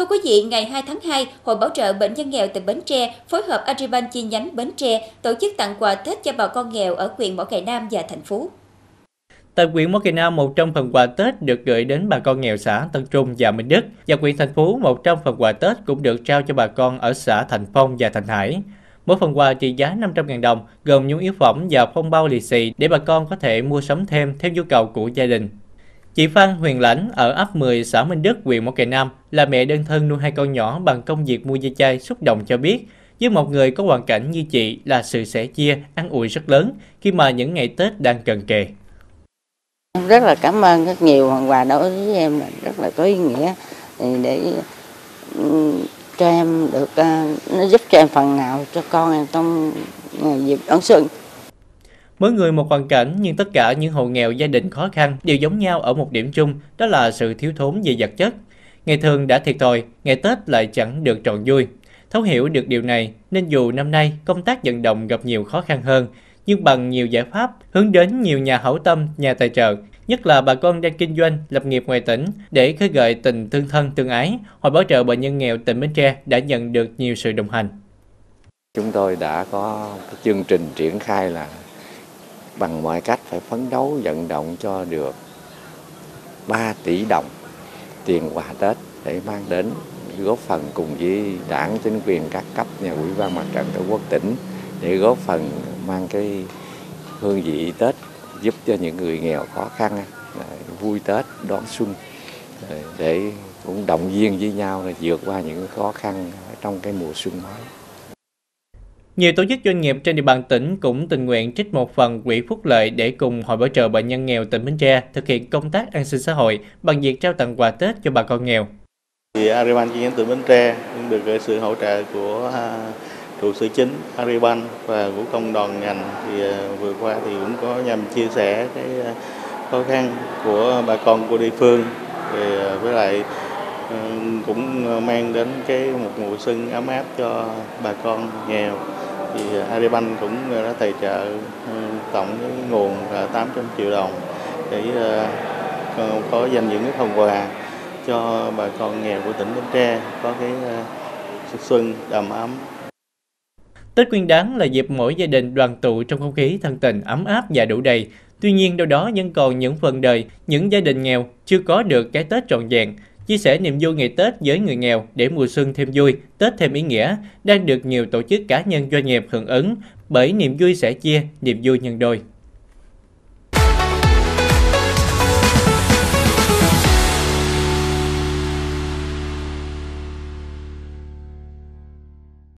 Thưa quý vị, ngày 2 tháng 2, Hội Bảo trợ Bệnh nhân nghèo tỉnh Bến Tre phối hợp Agribank chi nhánh Bến Tre tổ chức tặng quà Tết cho bà con nghèo ở huyện Mỏ Cày Nam và thành phố. Tại huyện Mỏ Cày Nam, 100 phần quà Tết được gửi đến bà con nghèo xã Tân Trung và Minh Đức. Và huyện thành phố, 100 phần quà Tết cũng được trao cho bà con ở xã Thành Phong và Thành Hải. Mỗi phần quà trị giá 500.000 đồng, gồm nhu yếu phẩm và phong bao lì xì để bà con có thể mua sắm thêm theo nhu cầu của gia đình. Chị Phan Huyền Lãnh ở ấp 10 xã Minh Đức, huyện Mỏ Cày Nam là mẹ đơn thân nuôi hai con nhỏ bằng công việc mua dây chai xúc động cho biết, với một người có hoàn cảnh như chị là sự sẻ chia, ăn ủi rất lớn khi mà những ngày Tết đang cận kề. Rất là cảm ơn rất nhiều hoàn quà đối với em là rất là có ý nghĩa để cho em được à, nó giúp cho em phần nào cho con em trong dịp đón xuân. Mỗi người một hoàn cảnh nhưng tất cả những hộ nghèo gia đình khó khăn đều giống nhau ở một điểm chung, đó là sự thiếu thốn về vật chất. Ngày thường đã thiệt thòi, ngày Tết lại chẳng được trọn vui. Thấu hiểu được điều này nên dù năm nay công tác vận động gặp nhiều khó khăn hơn, nhưng bằng nhiều giải pháp hướng đến nhiều nhà hảo tâm, nhà tài trợ, nhất là bà con đang kinh doanh, lập nghiệp ngoài tỉnh để khơi gợi tình thương thân tương ái, Hội Bảo trợ Bệnh nhân nghèo tỉnh Bến Tre đã nhận được nhiều sự đồng hành. Chúng tôi đã có chương trình triển khai là bằng mọi cách phải phấn đấu, vận động cho được 3 tỷ đồng tiền quà Tết để mang đến, góp phần cùng với đảng, chính quyền các cấp, nhà ủy ban mặt trận tổ quốc tỉnh để góp phần mang cái hương vị Tết giúp cho những người nghèo khó khăn à, vui Tết đón xuân để cũng động viên với nhau vượt qua những khó khăn trong cái mùa xuân mới. Nhiều tổ chức doanh nghiệp trên địa bàn tỉnh cũng tình nguyện trích một phần quỹ phúc lợi để cùng Hội Bảo trợ Bệnh nhân nghèo tỉnh Bến Tre thực hiện công tác an sinh xã hội bằng việc trao tặng quà Tết cho bà con nghèo. Thì Ariban chi nhánh tỉnh Bến Tre được sự hỗ trợ của à, trụ sở chính Ariban và của công đoàn ngành thì à, vừa qua thì cũng có nhằm chia sẻ cái à, khó khăn của bà con của địa phương với lại ừ, cũng mang đến cái một mùa xuân ấm áp cho bà con nghèo thì Agribank cũng đã tài trợ ừ, tổng cái nguồn là 800 triệu đồng để ờ, có dành những cái phần quà cho bà con nghèo của tỉnh Bến Tre có cái ờ, sức xuân đầm ấm. Tết Nguyên đán là dịp mỗi gia đình đoàn tụ trong không khí thân tình ấm áp và đủ đầy. Tuy nhiên đâu đó vẫn còn những phần đời, những gia đình nghèo chưa có được cái Tết trọn vẹn chia sẻ niềm vui ngày Tết với người nghèo để mùa xuân thêm vui, Tết thêm ý nghĩa, đang được nhiều tổ chức cá nhân doanh nghiệp hưởng ứng bởi niềm vui sẻ chia, niềm vui nhân đôi.